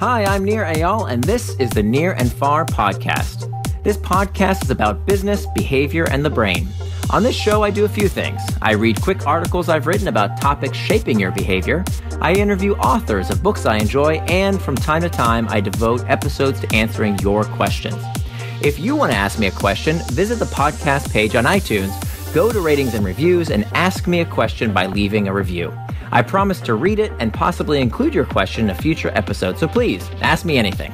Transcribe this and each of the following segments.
Hi, I'm Nir Eyal, and this is the Nir and Far podcast. This podcast is about business, behavior, and the brain. On this show, I do a few things. I read quick articles I've written about topics shaping your behavior. I interview authors of books I enjoy, and from time to time, I devote episodes to answering your questions. If you want to ask me a question, visit the podcast page on iTunes, go to ratings and reviews, and ask me a question by leaving a review. I promise to read it and possibly include your question in a future episode, so please ask me anything.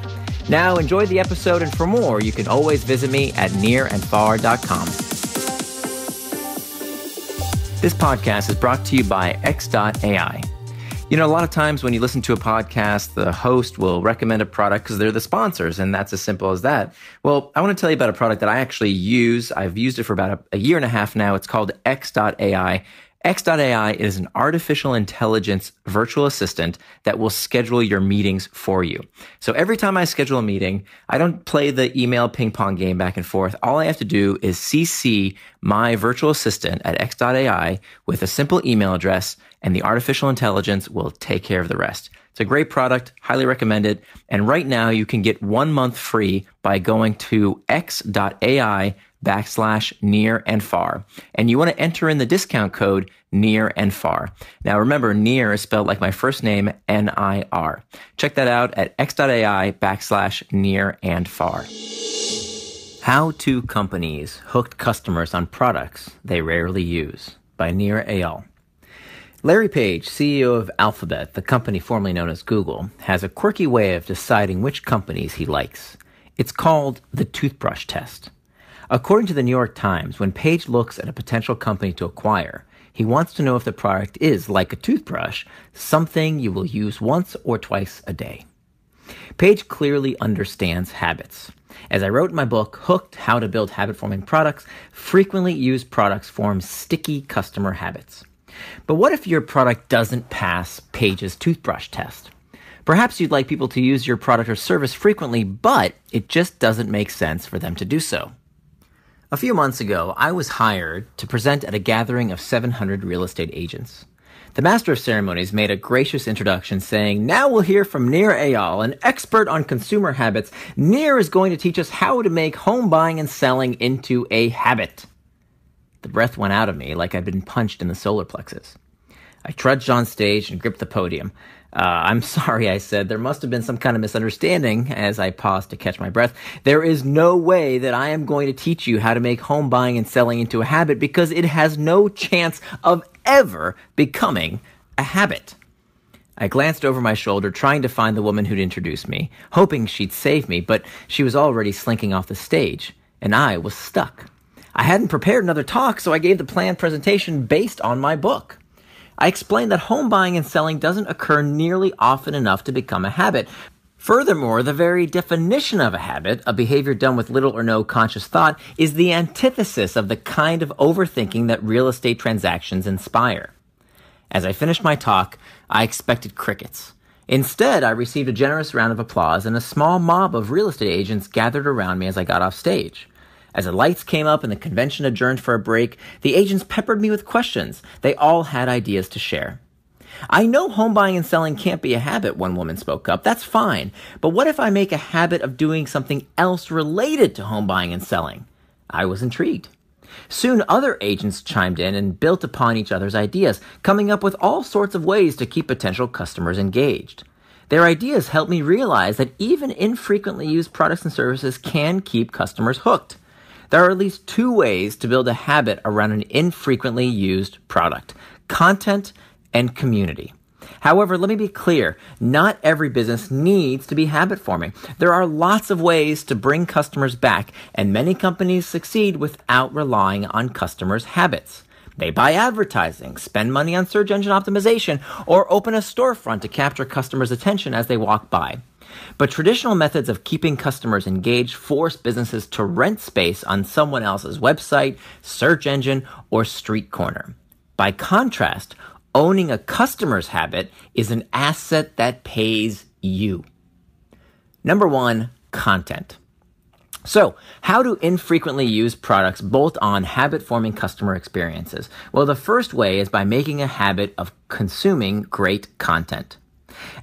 Now, enjoy the episode, and for more, you can always visit me at nirandfar.com. This podcast is brought to you by X.AI. You know, a lot of times when you listen to a podcast, the host will recommend a product because they're the sponsors, and that's as simple as that. Well, I want to tell you about a product that I actually use. I've used it for about a, a year and a half now. It's called X.AI. X.AI is an artificial intelligence virtual assistant that will schedule your meetings for you. So every time I schedule a meeting, I don't play the email ping pong game back and forth. All I have to do is CC my virtual assistant at X.AI with a simple email address and the artificial intelligence will take care of the rest. It's a great product, highly recommended. And right now you can get one month free by going to x.ai backslash near and far. And you want to enter in the discount code near and far. Now remember, near is spelled like my first name, N-I-R. Check that out at x.ai backslash near and far. How two companies hooked customers on products they rarely use by Nir Eyal. Larry Page, CEO of Alphabet, the company formerly known as Google, has a quirky way of deciding which companies he likes. It's called the toothbrush test. According to the New York Times, when Page looks at a potential company to acquire, he wants to know if the product is, like a toothbrush, something you will use once or twice a day. Page clearly understands habits. As I wrote in my book, Hooked How to Build Habit Forming Products, frequently used products form sticky customer habits. But what if your product doesn't pass Page's toothbrush test? Perhaps you'd like people to use your product or service frequently, but it just doesn't make sense for them to do so. A few months ago, I was hired to present at a gathering of 700 real estate agents. The master of ceremonies made a gracious introduction saying, Now we'll hear from Nir Eyal, an expert on consumer habits. Nir is going to teach us how to make home buying and selling into a habit. The breath went out of me like I'd been punched in the solar plexus. I trudged on stage and gripped the podium. Uh, I'm sorry, I said. There must have been some kind of misunderstanding as I paused to catch my breath. There is no way that I am going to teach you how to make home buying and selling into a habit because it has no chance of ever becoming a habit. I glanced over my shoulder, trying to find the woman who'd introduced me, hoping she'd save me, but she was already slinking off the stage, and I was stuck. I hadn't prepared another talk, so I gave the planned presentation based on my book. I explained that home buying and selling doesn't occur nearly often enough to become a habit. Furthermore, the very definition of a habit, a behavior done with little or no conscious thought, is the antithesis of the kind of overthinking that real estate transactions inspire. As I finished my talk, I expected crickets. Instead, I received a generous round of applause and a small mob of real estate agents gathered around me as I got off stage. As the lights came up and the convention adjourned for a break, the agents peppered me with questions. They all had ideas to share. I know home buying and selling can't be a habit, one woman spoke up. That's fine. But what if I make a habit of doing something else related to home buying and selling? I was intrigued. Soon other agents chimed in and built upon each other's ideas, coming up with all sorts of ways to keep potential customers engaged. Their ideas helped me realize that even infrequently used products and services can keep customers hooked. There are at least two ways to build a habit around an infrequently used product content and community. However, let me be clear not every business needs to be habit forming. There are lots of ways to bring customers back, and many companies succeed without relying on customers' habits. They buy advertising, spend money on search engine optimization, or open a storefront to capture customers' attention as they walk by. But traditional methods of keeping customers engaged force businesses to rent space on someone else's website, search engine, or street corner. By contrast, owning a customer's habit is an asset that pays you. Number one, content. So, how to infrequently use products bolt on habit forming customer experiences? Well, the first way is by making a habit of consuming great content.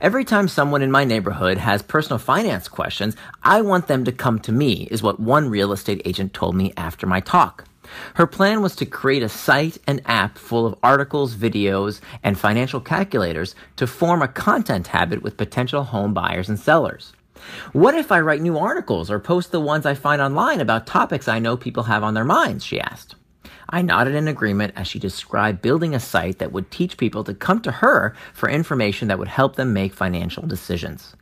Every time someone in my neighborhood has personal finance questions, I want them to come to me, is what one real estate agent told me after my talk. Her plan was to create a site and app full of articles, videos, and financial calculators to form a content habit with potential home buyers and sellers. What if I write new articles or post the ones I find online about topics I know people have on their minds? She asked. I nodded in agreement as she described building a site that would teach people to come to her for information that would help them make financial decisions.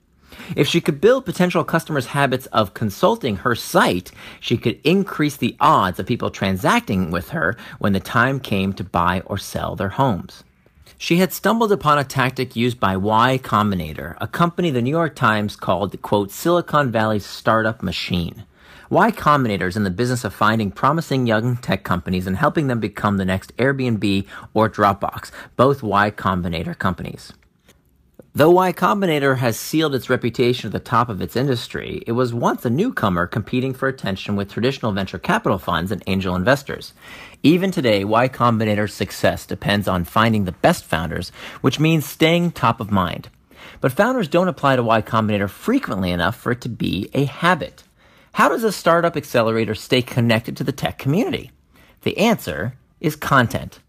If she could build potential customers' habits of consulting her site, she could increase the odds of people transacting with her when the time came to buy or sell their homes. She had stumbled upon a tactic used by Y Combinator, a company the New York Times called quote Silicon Valley's startup machine. Y Combinator is in the business of finding promising young tech companies and helping them become the next Airbnb or Dropbox, both Y Combinator companies. Though Y Combinator has sealed its reputation at the top of its industry, it was once a newcomer competing for attention with traditional venture capital funds and angel investors. Even today, Y Combinator's success depends on finding the best founders, which means staying top of mind. But founders don't apply to Y Combinator frequently enough for it to be a habit. How does a startup accelerator stay connected to the tech community? The answer is content.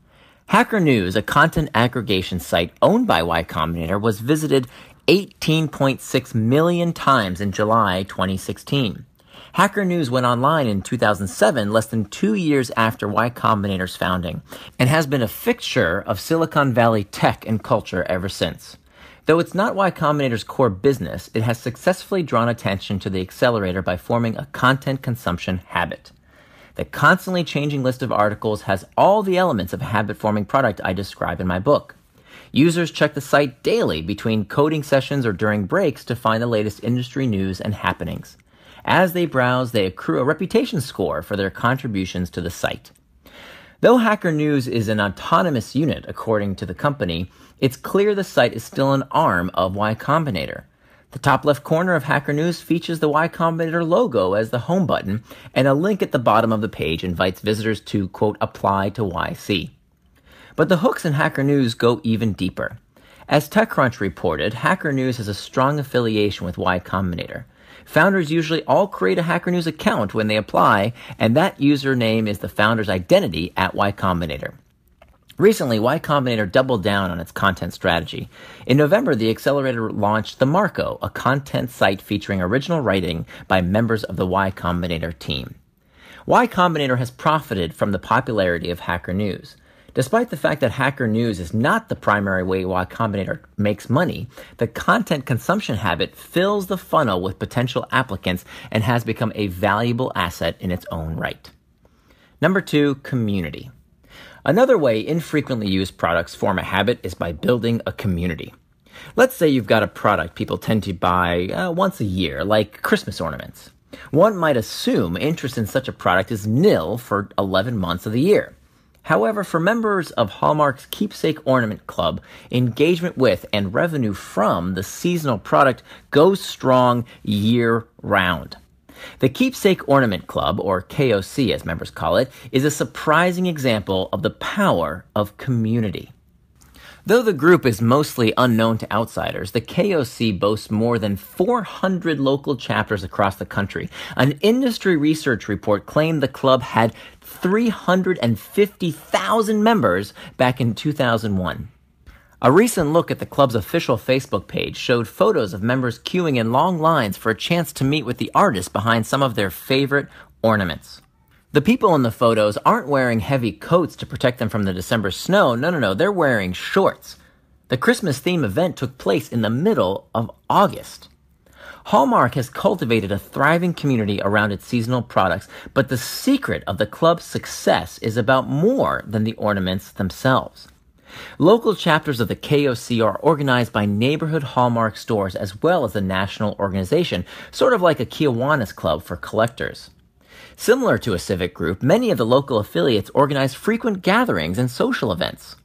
Hacker News, a content aggregation site owned by Y Combinator, was visited 18.6 million times in July 2016. Hacker News went online in 2007, less than two years after Y Combinator's founding, and has been a fixture of Silicon Valley tech and culture ever since. Though it's not Y Combinator's core business, it has successfully drawn attention to the accelerator by forming a content consumption habit. The constantly changing list of articles has all the elements of a habit forming product I describe in my book. Users check the site daily between coding sessions or during breaks to find the latest industry news and happenings. As they browse, they accrue a reputation score for their contributions to the site. Though Hacker News is an autonomous unit, according to the company, it's clear the site is still an arm of Y Combinator. The top left corner of Hacker News features the Y Combinator logo as the home button, and a link at the bottom of the page invites visitors to, quote, apply to YC. But the hooks in Hacker News go even deeper. As TechCrunch reported, Hacker News has a strong affiliation with Y Combinator. Founders usually all create a Hacker News account when they apply, and that username is the founder's identity at Y Combinator. Recently, Y Combinator doubled down on its content strategy. In November, the accelerator launched The Macro, a content site featuring original writing by members of the Y Combinator team. Y Combinator has profited from the popularity of Hacker News. Despite the fact that Hacker News is not the primary way Y Combinator makes money, the content consumption habit fills the funnel with potential applicants and has become a valuable asset in its own right. Number two, community. Another way infrequently used products form a habit is by building a community. Let's say you've got a product people tend to buy uh, once a year, like Christmas ornaments. One might assume interest in such a product is nil for 11 months of the year. However, for members of Hallmark's Keepsake Ornament Club, engagement with and revenue from the seasonal product goes strong year round. The Keepsake Ornament Club, or KOC as members call it, is a surprising example of the power of community. Though the group is mostly unknown to outsiders, the KOC boasts more than 400 local chapters across the country. An industry research report claimed the club had 350,000 members back in 2001. A recent look at the club's official Facebook page showed photos of members queuing in long lines for a chance to meet with the artist behind some of their favorite ornaments. The people in the photos aren't wearing heavy coats to protect them from the December snow. No, no, no, they're wearing shorts. The Christmas theme event took place in the middle of August. Hallmark has cultivated a thriving community around its seasonal products, but the secret of the club's success is about more than the ornaments themselves. Local chapters of the KOC are organized by neighborhood Hallmark stores as well as a national organization, sort of like a Kiwanis Club for collectors. Similar to a civic group, many of the local affiliates organize frequent gatherings and social events.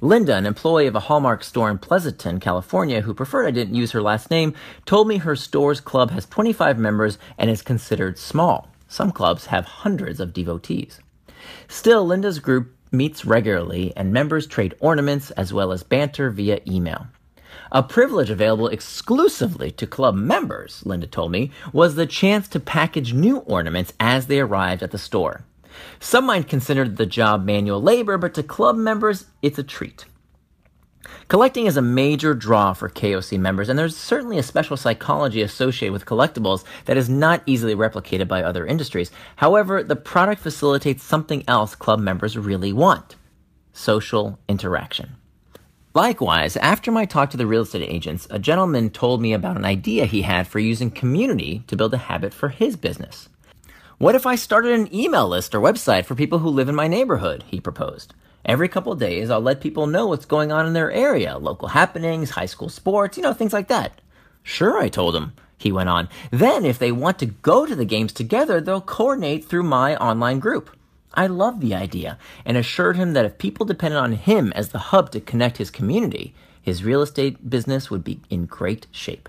Linda, an employee of a Hallmark store in Pleasanton, California, who preferred I didn't use her last name, told me her store's club has 25 members and is considered small. Some clubs have hundreds of devotees. Still, Linda's group meets regularly, and members trade ornaments as well as banter via email. A privilege available exclusively to club members, Linda told me, was the chance to package new ornaments as they arrived at the store. Some might consider the job manual labor, but to club members, it's a treat. Collecting is a major draw for KOC members, and there's certainly a special psychology associated with collectibles that is not easily replicated by other industries. However, the product facilitates something else club members really want social interaction. Likewise, after my talk to the real estate agents, a gentleman told me about an idea he had for using community to build a habit for his business. What if I started an email list or website for people who live in my neighborhood? He proposed. Every couple days, I'll let people know what's going on in their area, local happenings, high school sports, you know, things like that. Sure, I told him. He went on. Then, if they want to go to the games together, they'll coordinate through my online group. I loved the idea and assured him that if people depended on him as the hub to connect his community, his real estate business would be in great shape.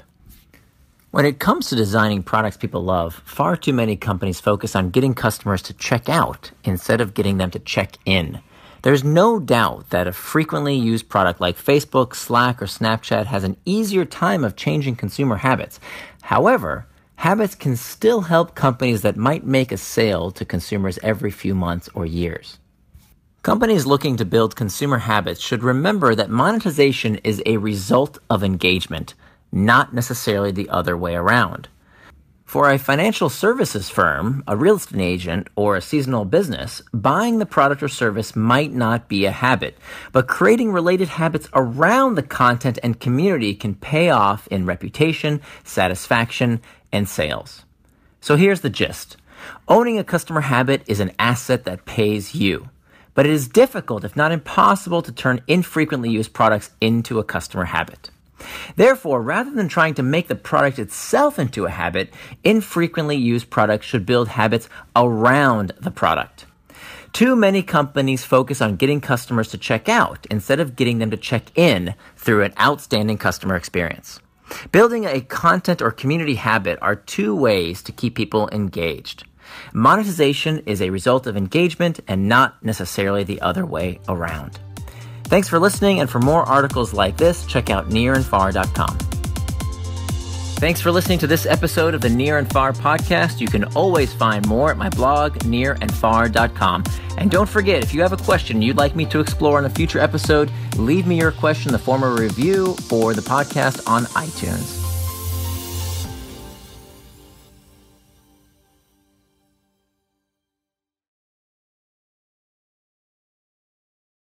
When it comes to designing products people love, far too many companies focus on getting customers to check out instead of getting them to check in. There's no doubt that a frequently used product like Facebook, Slack, or Snapchat has an easier time of changing consumer habits. However, habits can still help companies that might make a sale to consumers every few months or years. Companies looking to build consumer habits should remember that monetization is a result of engagement, not necessarily the other way around. For a financial services firm, a real estate agent, or a seasonal business, buying the product or service might not be a habit, but creating related habits around the content and community can pay off in reputation, satisfaction, and sales. So here's the gist. Owning a customer habit is an asset that pays you, but it is difficult, if not impossible, to turn infrequently used products into a customer habit. Therefore, rather than trying to make the product itself into a habit, infrequently used products should build habits around the product. Too many companies focus on getting customers to check out instead of getting them to check in through an outstanding customer experience. Building a content or community habit are two ways to keep people engaged. Monetization is a result of engagement and not necessarily the other way around. Thanks for listening, and for more articles like this, check out nirandfar.com. Thanks for listening to this episode of the Nir and Far podcast. You can always find more at my blog, nirandfar.com. And don't forget, if you have a question you'd like me to explore in a future episode, leave me your question in the form of a review for the podcast on iTunes.